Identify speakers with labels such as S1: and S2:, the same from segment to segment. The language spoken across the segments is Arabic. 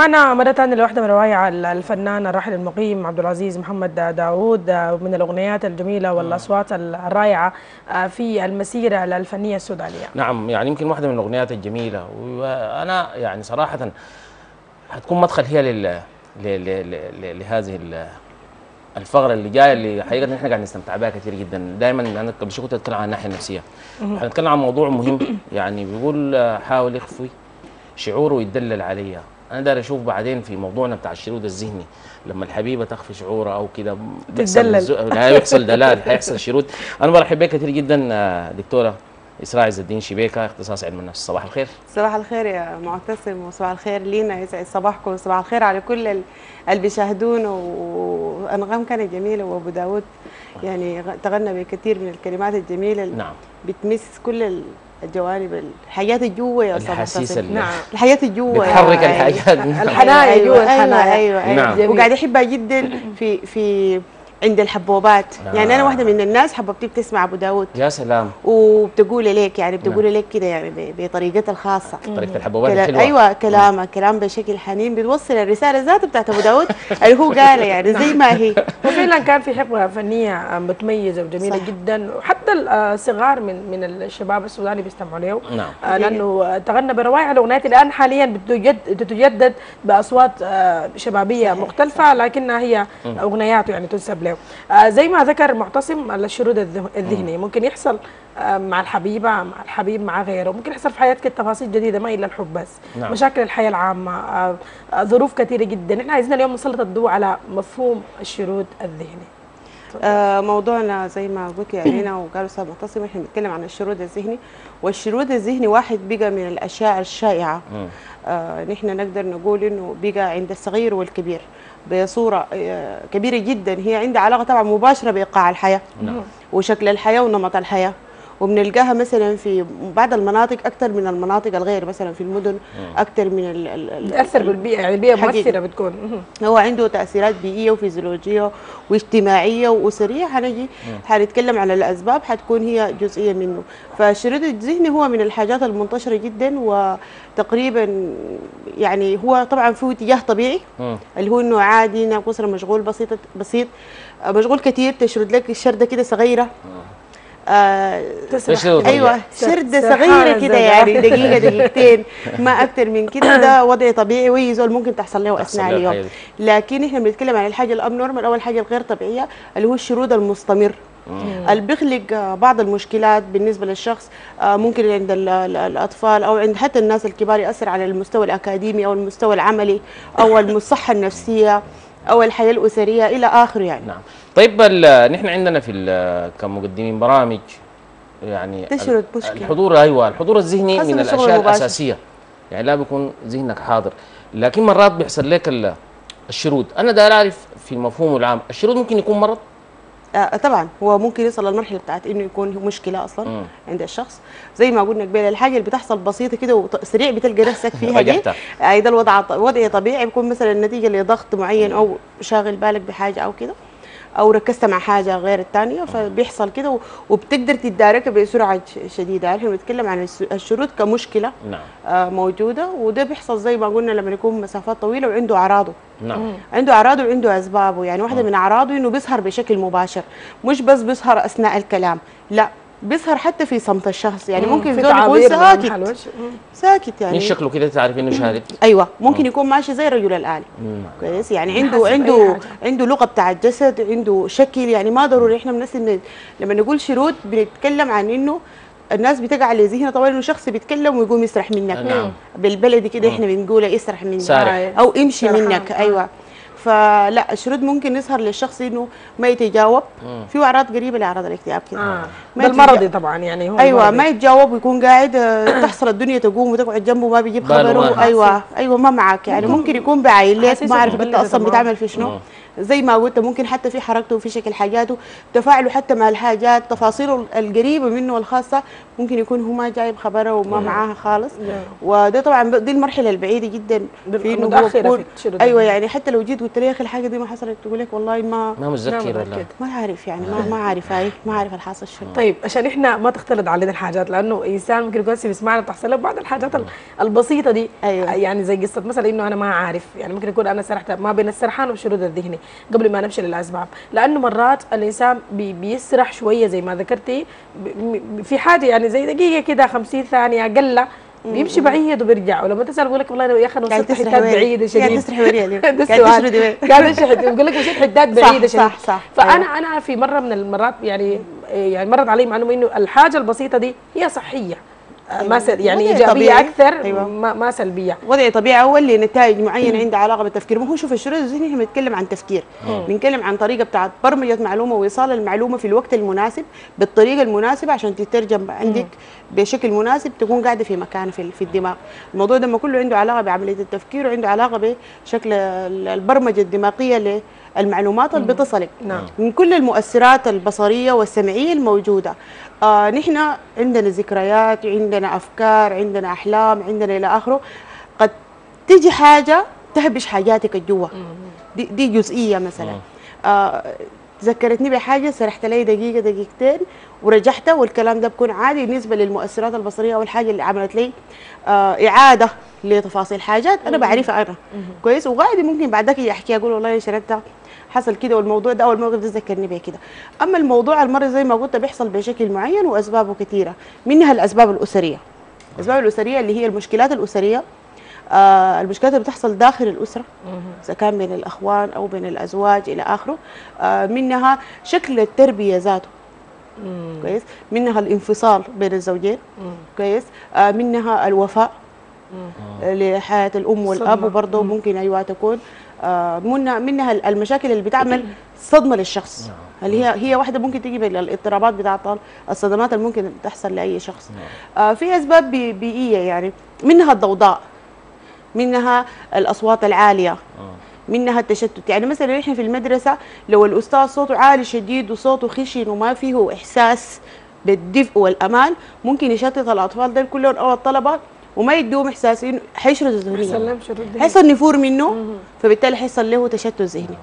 S1: استمعنا مرة ثانية لواحدة من روايع الفنان الراحل المقيم عبد العزيز محمد داوود من الأغنيات الجميلة والأصوات الرائعة في المسيرة الفنية السودانية.
S2: نعم يعني يمكن واحدة من الأغنيات الجميلة. وأنا يعني صراحة حتكون مدخل هي لل ل- ل- ل- لهذه ال- الفقرة اللي جاية اللي حقيقة إحنا قاعدين نستمتع بها كثير جدا. دائما أنا قبل شوي كنت أتكلم عن الناحية النفسية. حنتكلم عن موضوع مهم. يعني بيقول آه، حاول يخفي شعوره ويدلل عليها. أنا داير أشوف بعدين في موضوعنا بتاع الشرود الذهني لما الحبيبة تخفي شعورها أو كده بيحصل
S1: تتدلل.
S2: الز- لا يحصل دلال حيحصل شرود. أنا برحب بك كثير جدا آه، دكتورة إسراء عز الدين شبيكة اختصاص علم النفس. صباح الخير.
S3: صباح الخير يا معتصم وصباح الخير لينا يسعد صباحكم وصباح الخير على كل ال- اللي بيشاهدونا وأنغام كانت جميلة وأبو داود يعني تغنى بكثير من الكلمات الجميلة
S2: نعم.
S3: بتمس كل ال- الجوانب الحياة الجوا يا أستاذ
S2: الحسيس
S3: معتصم
S2: اللي
S1: نعم
S3: الحياة الجوا يا
S2: بتحرك
S3: يعني.
S2: الحاجات
S1: الحنايا
S3: أيوة
S1: جوا
S3: أيوة
S1: الحنايا
S3: أيوه أيوه
S2: نعم.
S3: نعم. وقاعد احبها جدا في في عند الحبوبات.
S2: آه.
S3: يعني أنا واحدة من الناس حببتي بتسمع أبو داود.
S2: يا سلام.
S3: وبتقول لك يعني بتقول لك كده يعني ب- بطريقتها الخاصة.
S2: طريقة الحبوبات
S3: كلا-
S2: الحلوة.
S3: أيوه كلامه كلام بشكل حنين. بتوصل الرسالة ذاته بتاعت أبو داود. اللي هو قالها يعني زي ما هي.
S1: وفعلا كان في حقبة فنية متميزة وجميلة
S3: صح.
S1: جدا. وحتى الصغار من من الشباب السوداني بيستمعوا له
S2: نعم.
S1: آه، لأنه تغنى بروائع الاغنيات الآن حاليا بتتجدد بأصوات آه، شبابية مختلفة لكنها هي أغنياته يعني تنسب له آه، زي ما ذكر معتصم الشرود الذه- الذهني ممكن يحصل آه، مع الحبيبة مع الحبيب مع غيره. ممكن يحصل في حياتك تفاصيل جديده ما إلا الحب بس.
S2: نعم.
S1: مشاكل الحياة العامة آه، آه، ظروف كثيرة جدا. إحنا عايزين اليوم نسلط الضوء على مفهوم الشرود الذهني.
S3: آه موضوعنا زي ما قلت يا امينه وقالوا أستاذ معتصم إحنا بنتكلم عن الشرود الذهني. والشرود الذهني واحد بقى من الأشياء
S2: الشائعة.
S3: آه نحن نقدر نقول إنه بقى عند الصغير والكبير. بصورة آه كبيرة جدا. هي عندها علاقة طبعا مباشرة بإيقاع الحياة
S2: نعم.
S3: وشكل الحياة ونمط الحياة. وبنلقاها مثلا في بعض المناطق أكثر من المناطق الغير مثلا في المدن أكثر من ال
S1: بتاثر بالبيئة يعني البيئه
S3: حقيقي.
S1: مؤثرة بتكون.
S3: هو عنده تأثيرات بيئية وفيزيولوجية واجتماعية وأسرية. حنجي حنتكلم على الأسباب حتكون هي جزئية منه. فالشريط الذهني هو من الحاجات المنتشرة جدا وتقريبا يعني هو طبعا فيه اتجاه طبيعي. اللي هو إنه عادي انك اسره مشغول بسيط بسيط. مشغول كثير تشرد لك الشرده كده صغيرة. آه. أيوه
S1: سر-
S3: شرده صغيرة كده يعني. دقيقة دقيقتين ما أكثر من كده. ده وضع طبيعي وأي زول ممكن تحصل له
S2: أثناء
S3: اليوم. لكن إحنا بنتكلم عن الحاجة ال abnormal أو الحاجة الغير طبيعية اللي هو الشرود المستمر. اللي بيخلق بعض المشكلات بالنسبة للشخص آه، ممكن عند ال- ال- الأطفال أو عند حتى الناس الكبار يأثر على المستوى الأكاديمي أو المستوى العملي أو الصحه النفسية. أو الحياة الأسرية إلى اخره يعني.
S2: نعم. طيب نحن عندنا في كمقدمين برامج يعني
S3: تشرد مشكلة.
S2: الحضور أيوه الحضور الذهني من
S3: الأشياء.
S2: الأساسية. يعني لا بيكون ذهنك حاضر. لكن مرات بيحصل لك ال- الشرود. أنا داير أعرف في المفهوم العام الشرود ممكن يكون مرض؟
S3: آه طبعا هو ممكن يوصل للمرحلة بتاعت إنه يكون مشكلة أصلا
S2: مم.
S3: عند الشخص زي ما قلنا قبل الحاجة اللي بتحصل بسيطة كده وسريع بتلقى نفسك فيها دي. آه ده الوضع وضع طبيعي بيكون مثلا نتيجة لضغط معين أو شاغل بالك بحاجة أو كده أو ركزت مع حاجة غير الثانية فبيحصل كده وبتقدر تتداركها بسرعة شديدة. يعني إحنا بنتكلم عن الشرود كمشكلة
S2: نعم.
S3: آه موجودة وده بيحصل زي ما قلنا لما يكون مسافات طويلة وعنده أعراضه.
S2: نعم.
S3: عنده أعراضه وعنده أسبابه. يعني واحدة من أعراضه إنه بيسهر بشكل مباشر مش بس بيسهر أثناء الكلام لا. بيسهر حتى في صمت الشخص. يعني ممكن
S1: في
S3: يكون ساكت. ساكت يعني.
S2: من شكله كده تعرف إنه شارد
S3: أيوه. ممكن يكون ماشي زي الرجل
S2: الآلي.
S3: كويس؟ يعني عنده عنده. عنده لغة بتاع الجسد عنده شكل. يعني ما ضروري إحنا إن لما نقول شرود بنتكلم عن إنه الناس بتقع على ذهنها. طبعا إنه شخص بيتكلم ويقوم يسرح منك.
S2: نعم.
S3: بالبلدي كده إحنا بنقول يسرح منك.
S2: سارح.
S3: أو امشي. منك. أيوه. فلا الشرود ممكن يظهر للشخص إنه ما يتجاوب في اعراض قريبة لأعراض الاكتئاب كده
S1: آه. ده المرضي طبعا يعني هو
S3: أيوه
S1: المرضي.
S3: ما يتجاوب ويكون قاعد آه، تحصل الدنيا تقوم وتقعد جنبه ما بيجيب خبره. أيوه أيوه ما معك يعني ممكن يكون
S1: حاسس
S3: ما عارف
S1: مبلدة
S3: أنت
S1: أصلا.
S3: بتعمل في شنو
S2: مم.
S3: زي ما قلت ممكن حتى في حركته وفي شكل حاجاته تفاعله حتى مع الحاجات تفاصيله القريبة منه والخاصة ممكن يكون هو ما جايب خبرها وما معاها خالص.
S1: نعم.
S3: وده طبعا دي المرحلة البعيدة جدا في إنه هو يكون
S1: أيوه.
S3: يعني حتى لو جيت قلت لي يا أخي الحاجة دي ما حصلت تقول لك والله ما
S2: ما متذكر
S1: نعم،.
S3: ما عارف يعني ما ما عارف هاي ما عارف الحاصل شنو.
S1: طيب عشان إحنا ما تختلط علينا الحاجات لأنه إنسان ممكن يكون بيسمعنا تحصل له بعض الحاجات ال- البسيطة دي.
S3: أيوة.
S1: يعني زي قصة مثلا إنه أنا ما عارف يعني ممكن يكون أنا سرحت ما بين السرحان والشرود الذهني. قبل ما نمشي للأسباب لأنه مرات الإنسان بي بيسرح شوية زي ما ذكرتي في حاجة يعني زي دقيقة كده 50 ثانية أقل بيمشي بعيد وبيرجع ولما تسأل يقول لك والله يا أخي أنا
S3: قاعد
S1: وصلت حتات؟ بعيدة
S3: قاعد
S1: شديد
S3: تسرح وين اليوم؟ قاعد. تشردي وين؟
S1: قاعد يقول لك وصلت حتات
S3: صح،
S1: بعيدة
S3: صح،
S1: شديد
S3: صح.
S1: فانا
S3: أيوة.
S1: أنا في مرة من المرات يعني يعني مرت علي معلومة إنه الحاجة البسيطة دي هي صحية آه، ما سل يعني
S3: وضع
S1: إيجابية
S3: طبيعي.
S1: أكثر
S3: أيوة.
S1: ما, ما سلبية.
S3: وضع طبيعي أول لنتائج معينه عندها علاقة بالتفكير. ما هو شوف الشرود الذهني إحنا بنتكلم عن تفكير. بنتكلم عن طريقة بتاعت برمجة معلومة وايصال المعلومة في الوقت المناسب بالطريقة المناسبة عشان تترجم عندك بشكل مناسب تكون قاعدة في مكان في, في الدماغ. الموضوع ده ما كله عنده علاقة بعملية التفكير وعنده علاقة بشكل ال- البرمجة الدماغية للمعلومات اللي بتصلك.
S1: نعم.
S3: من كل المؤثرات البصرية والسمعية الموجودة. آه نحن عندنا ذكريات عندنا أفكار عندنا أحلام عندنا إلى آخره. قد تيجي حاجة تهبش حاجاتك الجوا دي, دي جزئية مثلا. آه. ذكرتني بحاجة سرحت لي دقيقة دقيقتين ورجعت والكلام ده بكون عادي بالنسبة للمؤثرات البصرية أو الحاجة اللي عملت لي. آه إعادة لتفاصيل حاجات أنا بعرفها أنا. كويس. وغادي ممكن بعدك احكي أقول والله شردت حصل كده والموضوع ده أو الموقف ده ذكرني بكده أما الموضوع المرض زي ما قلت بيحصل بشكل معين وأسبابه كثيره منها الأسباب الأسرية. الأسباب الأسرية اللي هي المشكلات الأسرية. آه المشكلات اللي بتحصل داخل الأسرة إذا كان بين الأخوان أو بين الأزواج إلى آخره. آه منها شكل التربية ذاته. كويس؟ منها الانفصال بين الزوجين. كويس؟ آه منها الوفاء لحياة الأم
S1: والأب.
S3: وبرضه ممكن أيوه تكون. منها منها المشاكل اللي بتعمل صدمة للشخص. اللي هي هي واحدة ممكن تجي من الاضطرابات بتاعت الصدمات اللي ممكن تحصل لأي شخص. آه في أسباب بي- بيئية يعني. منها الضوضاء منها الأصوات العالية منها التشتت. يعني مثلا إحنا في المدرسة لو الأستاذ صوته عالي شديد وصوته خشن وما فيه إحساس بالدفء والأمان ممكن يشتت الأطفال دول كلهم أو الطلبة وما يدوهم إحساس إنه حيشردوا ذهنيا.
S1: سلم شرود ذهني.
S3: حيحصل نفور منه فبالتالي حيحصل له تشتت ذهني.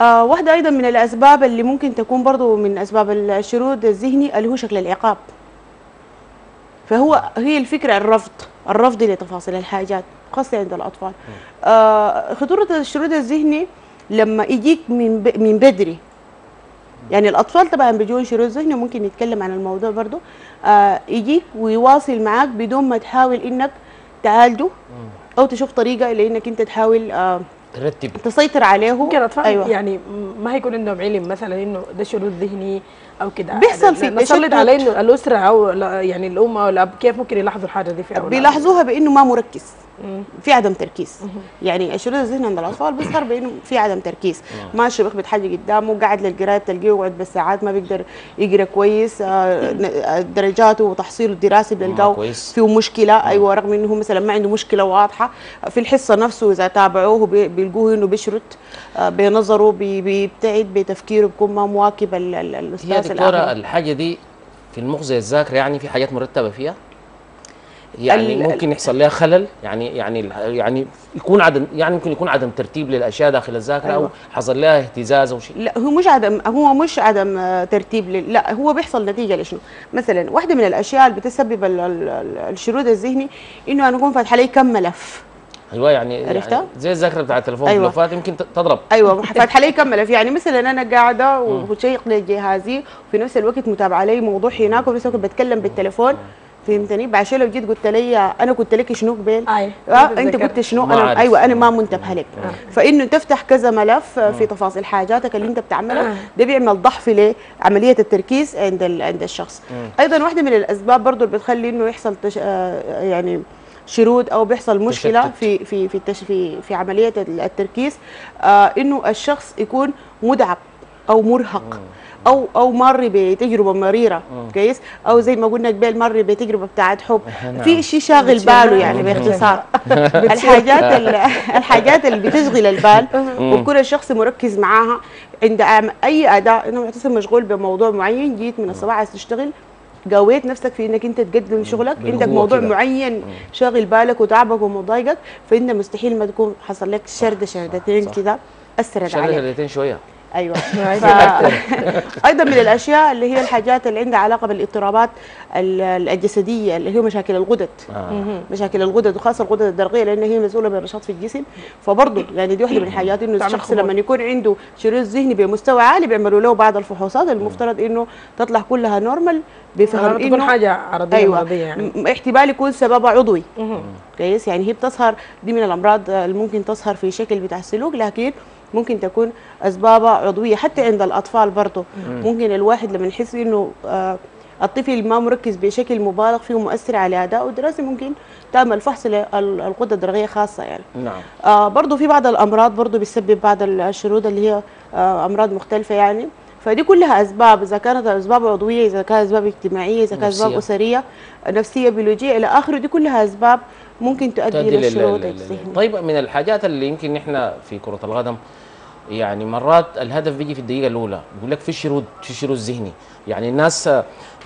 S3: آه واحدة أيضا من الأسباب اللي ممكن تكون برضو من أسباب الشرود الذهني اللي هو شكل العقاب. فهو هي الفكرة الرفض الرفض لتفاصيل الحاجات خاصة عند الأطفال. آه خطورة الشرود الذهني لما يجيك من ب... من بدري يعني الأطفال طبعا بيجون شرود ذهني ممكن نتكلم عن الموضوع برضو. آه يجيك ويواصل معاك بدون ما تحاول إنك تعالجه أو تشوف طريقة لإنك أنت تحاول آه
S2: ترتب.
S3: تسيطر عليه.
S1: ممكن أطفال
S3: أيوة.
S1: يعني ما هيكون عندهم علم مثلا إنه ده شرود ذهني أو كده.
S3: بيحصل في
S1: نسلط. عليه إنه الأسرة أو يعني الأم أو الأب كيف ممكن يلاحظوا الحاجة دي في أولادهم؟
S3: بيلاحظوها بإنه ما مركز. في عدم تركيز. يعني الشرود الذهني عند الأطفال بيظهر بأنه في عدم تركيز. ماشي بيخبط حاجة قدامه قاعد للقراية بتلقيه يقعد بالساعات ما بيقدر يقرأ كويس آه، آه، درجاته وتحصيله الدراسي بتلقاه
S2: كويس.
S3: فيه مشكلة. أيوه رغم إنه هو مثلا ما عنده مشكلة واضحة في الحصة نفسه إذا تابعوه بي- بيلقوه إنه بيشرد آه، بنظره بي- بيبتعد بتفكيره بيكون ما مواكب ال- ال-
S2: هي
S3: الاستاذ
S2: دكتورة
S3: الآخر.
S2: الحاجة دي في المخ زي الذاكرة يعني في حاجات مرتبة فيها؟ يعني ممكن يحصل لها خلل يعني يعني يعني يكون عدم يعني ممكن يكون عدم ترتيب للأشياء داخل الذاكرة أو
S3: أيوة.
S2: حصل لها اهتزاز أو شيء
S3: لا هو مش عدم هو مش عدم آه، ترتيب لل... لا هو بيحصل نتيجة لشنو؟ مثلا واحدة من الأشياء اللي بتسبب ال- ال- ال- الشرود الذهني إنه أنا اكون فاتحة لي كم ملف
S2: أيوه يعني,
S3: عرفتها؟
S2: يعني زي الذاكرة بتاعت التليفون
S3: أيوة.
S2: أيوة. لو فات يمكن تضرب
S3: أيوه فاتحة لي كم ملف يعني مثلا أنا قاعدة وشيق لجهازي وفي نفس الوقت متابعة لي موضوع هناك وفي نفس الوقت بتكلم بالتليفون فهمتني؟ بعد شوي لو جيت قلت لي أنا قلت لك شنو قبل. آه
S1: أنت.
S3: قلت شنو؟
S2: أنا.
S3: أيوه أنا ما منتبهه لك. فإنه تفتح كذا ملف في تفاصيل حاجاتك اللي أنت بتعملها. ده بيعمل ضعف لعملية التركيز عند عند الشخص. أيضا واحدة من الأسباب برضو اللي بتخلي إنه يحصل تش... آه، يعني شرود أو بيحصل مشكلة
S2: تشتت.
S3: في في في التش... في في عملية التركيز آه إنه الشخص يكون مدعب أو مرهق. أو أو مر بتجربه مريرة كويس؟ أو زي ما قلنا قبل مر بتجربة بتاعت حب. في شيء شاغل باله يعني باختصار. الحاجات ال- الحاجات اللي بتشغل البال وبكون الشخص مركز معاها. عند أي أداء أنه معتصم مشغول بموضوع معين جيت من الصباح عايز تشتغل قويت نفسك في إنك أنت تقدم شغلك عندك موضوع
S2: كده.
S3: معين شاغل بالك وتعبك ومضايقك فانت مستحيل ما تكون حصل لك شردة شردتين. كده
S2: أثرت
S3: عليك.
S2: شغلتين
S3: شوية.
S1: أيوه.
S3: ف... أيضا من الأشياء اللي هي الحاجات اللي عندها علاقة بالاضطرابات ال- الجسدية اللي هي مشاكل الغدد.
S2: آه.
S3: مشاكل الغدد وخاصة الغدد الدرقية لأن هي مسؤولة بالنشاط في الجسم. فبرضه يعني دي واحدة من الحاجات
S1: إنه
S3: الشخص. لما يكون عنده شريط ذهني بمستوى عالي بيعملوا له بعض الفحوصات. المفترض إنه تطلع كلها نورمال بفهم
S1: تكون إنه حاجة
S3: عرضية
S1: مرضية يعني.
S3: احتمال يكون سببها عضوي. كويس؟ يعني هي بتظهر دي من الأمراض اللي ممكن تظهر في شكل بتاع السلوك لكن ممكن تكون أسبابها عضوية حتى عند الأطفال برضه ممكن الواحد لما يحس إنه آه الطفل ما مركز بشكل مبالغ فيه ومؤثر على ادائه الدراسي ممكن تعمل فحص للغده الدرقيه خاصة يعني.
S2: نعم.
S3: آه برضو في بعض الأمراض برضو بتسبب بعض الشرود اللي هي آه أمراض مختلفة يعني. فدي كلها أسباب إذا كانت اسباب عضوية إذا كانت أسباب اجتماعية إذا كانت
S2: أسباب.
S3: أسرية نفسية بيولوجية إلى آخره دي كلها أسباب ممكن تؤدي
S2: تؤدي
S3: إلى
S2: لل-
S3: الشرود
S2: لل-
S3: الذهني
S2: طيب من الحاجات اللي يمكن نحن في كرة القدم يعني مرات الهدف بيجي في الدقيقة الأولى بيقول لك في شرود في شرود ذهني يعني الناس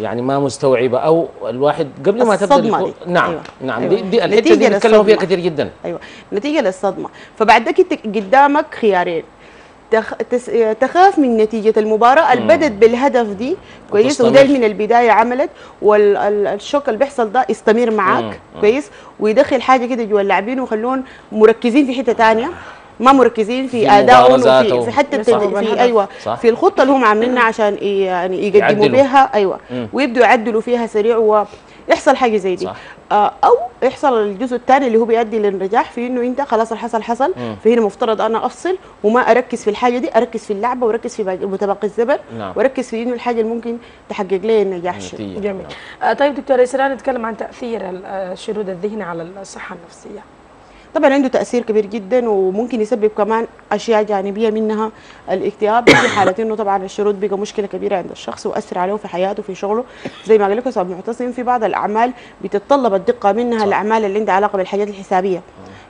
S2: يعني ما مستوعبة أو الواحد قبل ما
S3: الصدمة
S2: الكو-. نعم
S3: أيوة.
S2: نعم
S3: أيوة.
S2: دي, دي
S3: نتيجة
S2: دي بيتكلموا فيها. كثير جدا
S3: أيوه نتيجة للصدمة فبعد كده قدامك خيارين تخ... تس... تخاف من نتيجة المباراة اللي بدت بالهدف دي كويس. وده من البداية عملت والشوك اللي بيحصل ده يستمر معاك
S2: مم.
S3: كويس ويدخل حاجة كده جوا اللاعبين ويخلون مركزين في حتة تانية ما مركزين في,
S2: في أدائهم
S3: وفي. في. التد... في أيوه
S2: صح.
S3: في الخطة اللي هم عاملينها عشان يعني يقدموا
S2: يعدلوا.
S3: بيها
S2: أيوه.
S3: ويبدوا يعدلوا فيها سريع ويحصل حاجة زي دي
S2: صح.
S3: آه، أو يحصل الجزء الثاني اللي هو بيؤدي للنجاح في إنه انت خلاص اللي حصل حصل. فهنا مفترض أنا أفصل وما أركز في الحاجة دي أركز في اللعبة وأركز في متبقي الزمن
S2: نعم.
S3: وأركز في إنه الحاجة اللي ممكن تحقق لي النجاح.
S1: جميل آه طيب دكتور إسراء نتكلم عن تأثير ال- آه، الشرود الذهني على الصحة النفسية
S3: طبعا عنده تأثير كبير جدا وممكن يسبب كمان أشياء جانبية منها الاكتئاب. في حاله إنه طبعا الشرود بقى مشكلة كبيرة عند الشخص وأثر عليه في حياته في شغله. زي ما قال لك أستاذ معتصم. في بعض الأعمال بتتطلب الدقة منها
S2: صح.
S3: الأعمال اللي عندها علاقة بالحاجات الحسابية.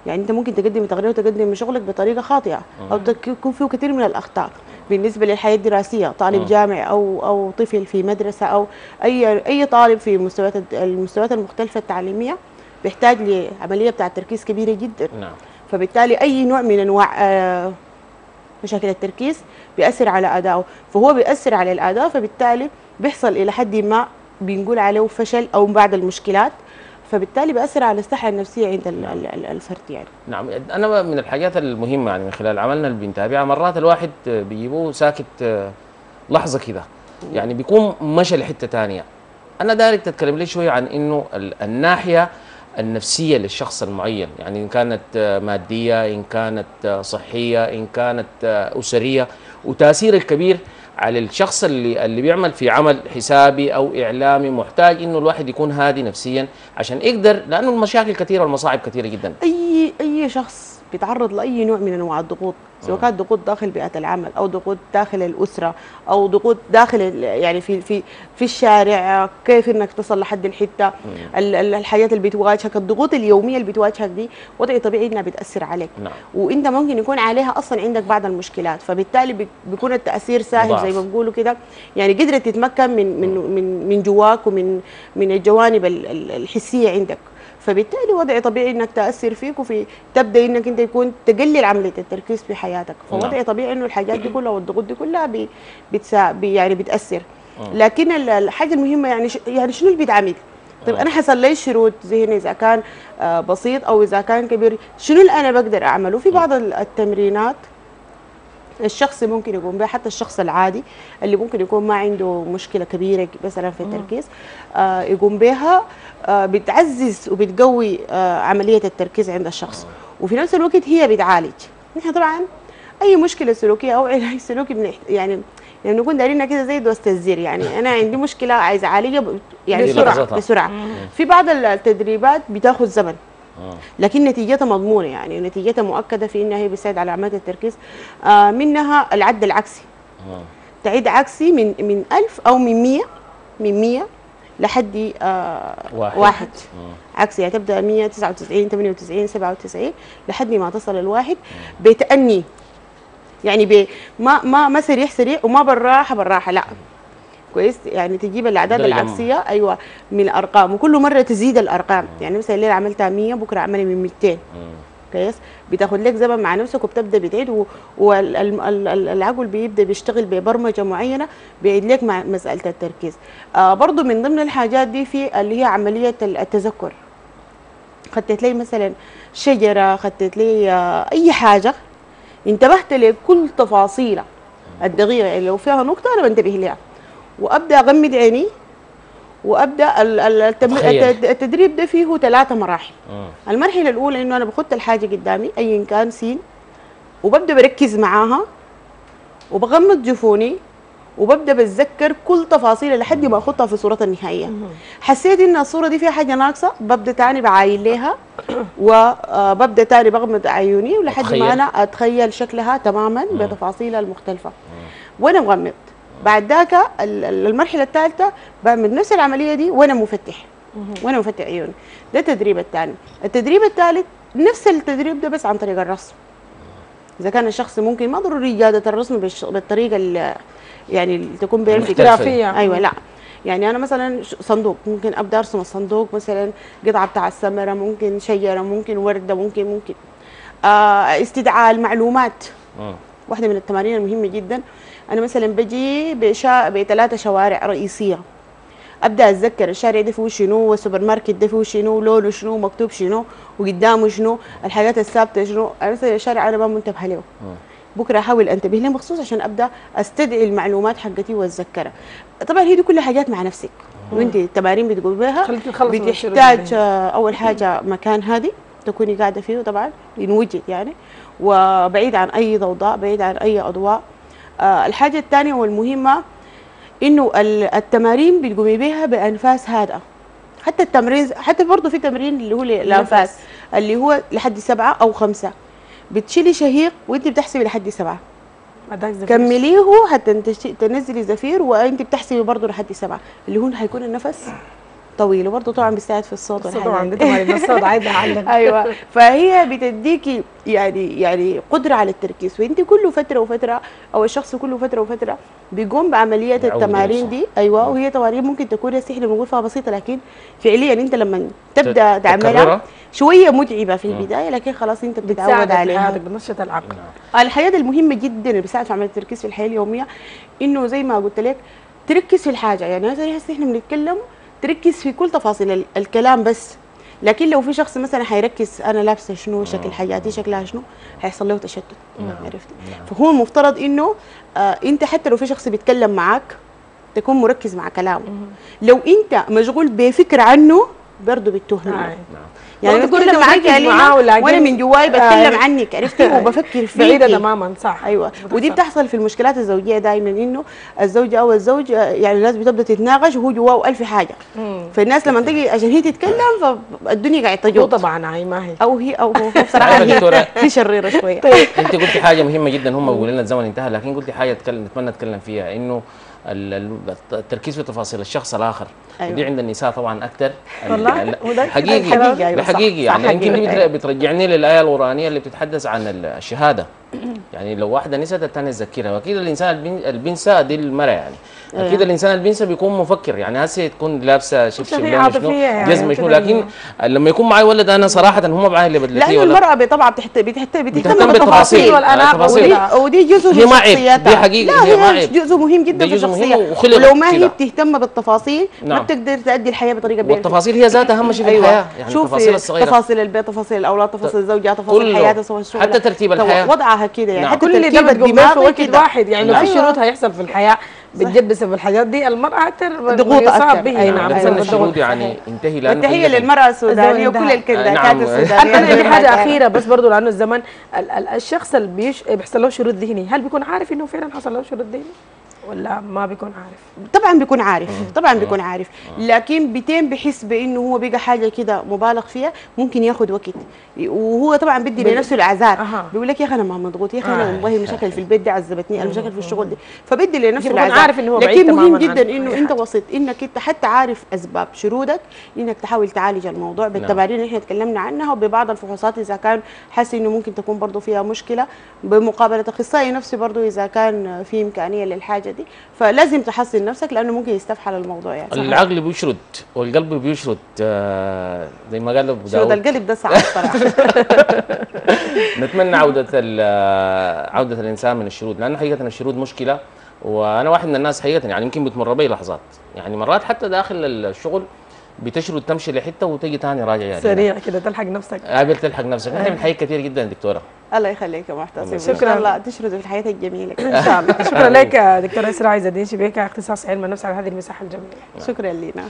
S3: يعني أنت ممكن تقدم تقرير وتقدم شغلك بطريقة خاطئة أو تك- يكون فيه كثير من الأخطاء. بالنسبة للحياة الدراسية طالب
S2: مم.
S3: جامعي أو أو طفل في مدرسة أو أي أي طالب في مستويات المستويات المختلفة التعليمية بيحتاج لعملية بتاعة تركيز كبيرة جدا.
S2: نعم.
S3: فبالتالي أي نوع من أنواع آه، مشاكل التركيز بيأثر على أدائه. فهو بيأثر على الأداء فبالتالي بيحصل إلى حد ما بنقول عليه فشل أو بعض المشكلات. فبالتالي بيأثر على الصحة النفسية عند ال- الفرد يعني.
S2: نعم. أنا من الحاجات المهمة يعني من خلال عملنا اللي بنتابعها مرات الواحد بيجيبوه ساكت آه، لحظة كده. يعني بيكون مشى لحتة ثانية أنا دايرك تتكلم لي شوية عن إنه ال- الناحية النفسية للشخص المعين. يعني إن كانت آه، مادية إن كانت آه، صحية إن كانت آه، أسرية. وتأثير الكبير على الشخص اللي اللي بيعمل في عمل حسابي أو إعلامي محتاج إنه الواحد يكون هادي نفسيا عشان يقدر لأنه المشاكل كثيرة والمصاعب كثيرة جدا.
S3: اي أي شخص بيتعرض لأي نوع من أنواع الضغوط سواء كانت ضغوط داخل بيئة العمل أو ضغوط داخل الأسرة أو ضغوط داخل يعني في في في الشارع كيف إنك تصل لحد الحتة ال- ال- الحياة اللي بتواجهك الضغوط اليومية اللي بتواجهك دي وضع طبيعي إنها بتأثر عليك.
S2: نعم.
S3: وإنت ممكن يكون عليها أصلا عندك بعض المشكلات فبالتالي بي- بيكون التأثير ساهم. زي ما بيقولوا كده. يعني قدرت تتمكن من من من من جواك ومن من الجوانب ال- ال- الحسية عندك. فبالتالي وضع طبيعي إنك تأثر فيك وفي تبدأ إنك أنت يكون تقلل عملية التركيز في حياتك. فوضع
S2: نعم.
S3: طبيعي إنه الحاجات دي كلها والضغوط دي كلها بي بتسا بي يعني بتأثر. لكن ال- الحاجة المهمة يعني ش يعني شنو اللي بيتعمل؟ طيب أنا حصل لي شروط ذهني إذا كان آه بسيط أو إذا كان كبير شنو اللي أنا بقدر أعمله؟ في بعض ال- التمرينات الشخص ممكن يقوم بها حتى الشخص العادي اللي ممكن يكون ما عنده مشكلة كبيرة مثلا في التركيز آه يقوم بها آه بتعزز وبتقوي آه عملية التركيز عند الشخص. وفي نفس الوقت هي بتعالج. نحن طبعا أي مشكلة سلوكية أو علاج سلوكي يعني يعني نكون دارينها كده زي دوست الزر يعني أنا عندي مشكلة عايز أعالجها يعني
S2: بسرعة.
S3: بسرعة. في بعض التدريبات بتاخذ زمن.
S2: آه.
S3: لكن نتيجتها مضمونة يعني نتيجتها مؤكدة في إنها هي بتساعد على عملية التركيز. آه منها العد العكسي.
S2: آه.
S3: تعيد عكسي من من 1000 أو من 100 من 100 لحد آه
S2: واحد.
S3: واحد. عكسي يعني تبدأ 199 98 97 لحد ما تصل الواحد. بتأني. يعني ما ما ما سريع سريع وما بالراحه بالراحه لا. كويس؟ يعني تجيب
S2: الأعداد
S3: العكسية أيوه من الأرقام. وكل مرة تزيد الأرقام. يعني مثلا الليلة عملتها 100 بكرة اعملي من 200 كويس؟ بتاخد لك زمن مع نفسك وبتبدأ بتعيد والعقل بيبدأ بيشتغل ببرمجة معينة بيعيد لك مع مسألة التركيز. آه برضو من ضمن الحاجات دي في اللي هي عملية التذكر. خدت لي مثلا شجرة خدت لي آه أي حاجة. انتبهت لكل تفاصيلها. الدقيقة يعني لو فيها نقطة أنا بنتبه لها وأبدأ أغمض عيني وأبدأ التدريب ده فيه ثلاثة مراحل. المرحلة الأولى إنه أنا بخط الحاجة قدامي ايا كان سين وببدأ بركز معاها وبغمض جفوني وببدأ بتذكر كل تفاصيلها لحد ما اخطها في صورتها النهائيه حسيت إن الصورة دي فيها حاجة ناقصة ببدأ تاني بعاين لها وببدا تاني بغمض عيوني ولحد. ما أنا أتخيل شكلها تماما بتفاصيلها المختلفة. وأنا مغمض بعد ذاك ال- ال- المرحلة الثالثة بعمل نفس العملية دي وأنا مفتح وأنا مفتح عيوني. ده التدريب الثاني. التدريب الثالث نفس التدريب ده بس عن طريق الرسم. إذا كان الشخص ممكن ما ضروري اجاده الرسم بالطريقة اللي يعني اللي تكون
S1: جرافية.
S3: أيوه لا. يعني أنا مثلا صندوق. ممكن أبدأ أرسم الصندوق مثلا قطعة بتاع السمره ممكن شجره ممكن وردة ممكن ممكن. آه استدعاء المعلومات. واحدة من التمارين المهمة جدا. أنا مثلا بجي بشا... بثلاثة شوارع رئيسية. أبدأ أتذكر الشارع ده فيه شنو والسوبر ماركت ده فيه شنو لونه شنو مكتوب شنو وقدامه شنو الحاجات الثابتة شنو. أنا مثلا الشارع أنا ما منتبه له بكرة أحاول أنتبه له مخصوص عشان أبدأ أستدعي المعلومات حقتي وأتذكرها. طبعا هي دي كلها حاجات مع نفسك. وأنت التمارين بتقول بها بتحتاج. آه، أول حاجة مكان هادي تكوني قاعدة فيه طبعا ينوجد يعني. وبعيد عن أي ضوضاء بعيد عن أي أضواء. آه، الحاجة الثانية والمهمة إنه ال- التمارين بتقومي بها بأنفاس هادئة. حتى التمرين حتى برضه في تمرين اللي هو الأنفاس اللي هو لحد سبعة أو خمسة. بتشيلي شهيق وانت بتحسبي لحد
S1: سبعة.
S3: كمليه حتى تنزلي زفير وانت بتحسبي برضه لحد سبعة. اللي هو هيكون النفس طويل وبرضه طبعا بيساعد في الصوت والحاجات
S1: طبعا تمارين الصوت عايزة أعلم.
S3: أيوه. فهي بتديكي يعني يعني قدرة على التركيز. وانت كل فترة وفترة أو الشخص كل فترة وفترة بيقوم بعمليات
S2: يعود
S3: التمارين. دي. أيوه. وهي تمارين ممكن تكون يا سحر بنقول فيها بسيطة لكن فعليا أنت لما تبدأ تعملها. شوية متعبة في البداية لكن خلاص أنت بتتعود عليها.
S1: حياتك بتنشط العقل.
S3: الحاجات المهمة جدا اللي بتساعد في عمليه التركيز في الحياة اليومية إنه زي ما قلت لك تركز في الحاجة. يعني مثلا هسه إحنا بنتكلم تركز في كل تفاصيل ال- الكلام بس. لكن لو في شخص مثلا حيركز أنا لابسة شنو شكل حياتي شكلها شنو حيحصل له تشتت. عرفت فهو المفترض إنه آه أنت حتى لو في شخص بيتكلم معك تكون مركز مع كلامه. لو أنت مشغول بفكر عنه برضه منه
S1: آه.
S3: يعني بتكلم
S1: كنت
S3: معاك
S1: معاه
S3: وأنا من جواي
S1: آه.
S3: بتكلم عنك عرفتي؟ وبفكر فيك
S1: بعيدة تماما صح.
S3: أيوه. ودي
S1: بتحصل.
S3: في المشكلات الزوجية دائما إنه الزوجة أو الزوج آه، يعني الناس بتبدأ تتناقش وهو جواه ألف حاجة. فالناس لما تجي عشان هي تتكلم فالدنيا قاعد
S1: هو
S3: تجوط
S1: طبعا هاي ما هي.
S3: أو هي أو هو
S2: بصراحة؟
S3: هي هي شريرة شوية.
S2: انت قلتي حاجة مهمة جدا هم بيقولوا لنا الزمن انتهى لكن قلتي حاجة نتمنى نتكلم فيها إنه التركيز في تفاصيل الشخص الآخر
S3: أيوة.
S2: ودي عند النساء طبعا أكثر
S1: والله؟
S2: حقيقي حقيقي يعني يمكن. بترجعني للآية القرانيه اللي بتتحدث عن ال- الشهادة يعني لو واحدة نسيت الثانية تذكرها وأكيد الإنسان البن- البنسى دي المرأة يعني أكيد
S3: أيوة.
S2: الإنسان البنسى بيكون مفكر يعني هسه تكون لابسة شبشب لونة شنو
S1: يعني
S2: جزمه شنو لكن لما يكون معي ولد أنا صراحة هم معي اللي بدلتي لأنه
S3: المرأة بطبعها بتحت بتحت
S2: بتهتم بالتفاصيل.
S1: والإلى.
S3: ودي ودي جزء من شخصيتها
S2: دي حقيقة،
S3: لا
S2: هي.
S3: جزء مهم جدا في
S2: الشخصية
S3: ولو ما هي. بتهتم بالتفاصيل ما
S2: نعم.
S3: بتقدر تؤدي الحياة بطريقة بيرفكت.
S2: والتفاصيل هي ذاتها أهم شيء في الحياة يعني التفاصيل الصغيرة
S3: تفاصيل البيت تفاصيل الأولاد تفاصيل الزوجات تفاصيل. الحياة الشغل
S2: حتى ترتيب
S3: تو-
S2: الحياة.
S3: وضعها كده يعني
S2: نعم.
S3: حتى
S1: كل اللي ده بتقوم في وقت واحد يعني لو في
S3: أيوة.
S1: شروط هيحصل في الحياة بتجد بسبب الحاجات دي المرأة أكثر
S3: ضغوط أكتر.
S1: به
S3: أي
S1: نعم
S3: نعم.
S1: بسبب
S3: أيوة.
S1: الضغوط
S2: يعني انتهي لأنه شيء.
S3: للمرأة
S1: السودانية
S3: وكل
S1: انتهى.
S3: الكنداكات
S2: نعم.
S3: السودانية
S1: أنا عندي
S3: حاجة
S1: أخيرة بس برضو لأنه الزمن ال- ال- الشخص اللي بيش بيحصل له شرود ذهني هل بيكون عارف إنه فعلا حصل له شرود ذهني؟ ولا ما بيكون عارف؟
S3: طبعا بيكون عارف طبعا بيكون عارف. لكن بيتين بحس بإنه هو بقى حاجة كده مبالغ فيها ممكن ياخد وقت. وهو طبعا بدي لنفسه
S1: الأعذار.
S3: بيقول لك يا أخي أنا ما مضغوط يا أخي
S1: آه.
S3: أنا والله مشاكل في البيت دي عذبتني المشاكل في الشغل دي. فبدي لنفسه
S1: يكون
S3: الأعذار.
S1: عارف هو
S3: لكن مهم جدا إنه
S1: أنت.
S3: وسط إنك أنت حتى عارف أسباب شرودك إنك تحاول تعالج الموضوع بالتمارين اللي إحنا تكلمنا عنها وببعض الفحوصات إذا كان حاسس إنه ممكن تكون برضه فيها مشكلة. بمقابلة أخصائي نفسي برضه إذا كان في إمكانية للحاجة دي. فلازم تحسن نفسك لأنه ممكن يستفحل الموضوع يعني.
S2: العقل بيشرد والقلب بيشرد آه، زي ما قال
S3: أبو
S2: داود.
S3: القلب ده صعب صراحة
S2: نتمنى عودة ال- عودة الإنسان من الشرود لأنه حقيقة الشرود مشكلة وأنا واحد من الناس حقيقة يعني يمكن بتمر بي لحظات. يعني مرات حتى داخل الشغل بتشرد تمشي لحتة وتجي تاني راجع يعني.
S1: سريع كده تلحق نفسك.
S2: قابل تلحق نفسك. نحن بنحييك كثير جدا دكتورة.
S3: الله يخليك يا محتسب.
S1: شكراً.
S3: الله تشرد في الحياة الجميلة.
S1: إن شاء الله. شكرا لك دكتورة اسراء عز الدين شبيكه اختصاص علم النفس على هذه المساحة الجميلة.
S3: شكرا لنا